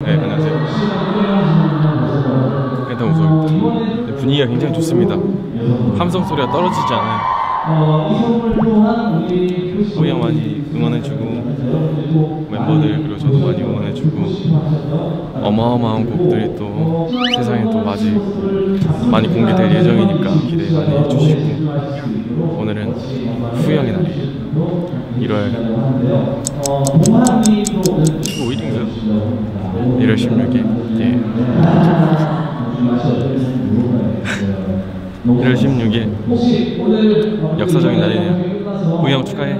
네, 안녕하세요. 팬텀 우성입니다. 네, 분위기가 굉장히 좋습니다. 함성 소리가 떨어지지 않아요. 형 많이 응원해주고 멤버들 그리고 저도 많이 응원해주고 어마어마한 곡들이 또 세상에 또 아직 많이 공개될 예정이니까 기대 많이 해주시고 오늘은 후이 형의 날이에요. 1월 15일인가요? 1월 16일 예. 1월 16일 역사적인 날이네요. 우영 축하해.